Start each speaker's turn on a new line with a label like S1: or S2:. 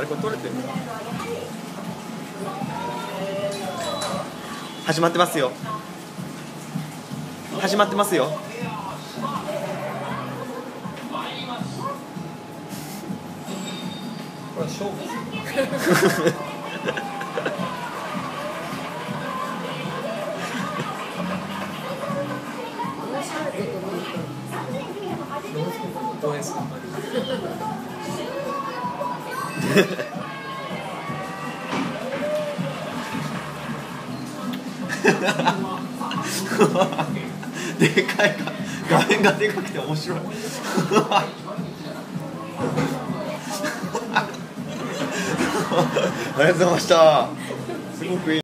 S1: あれこれ取れてる始まってますよ。始まってますよ。
S2: これ勝負どうですか
S1: でかいか画面がでかくて面白い。ありがとうございました。すごくいい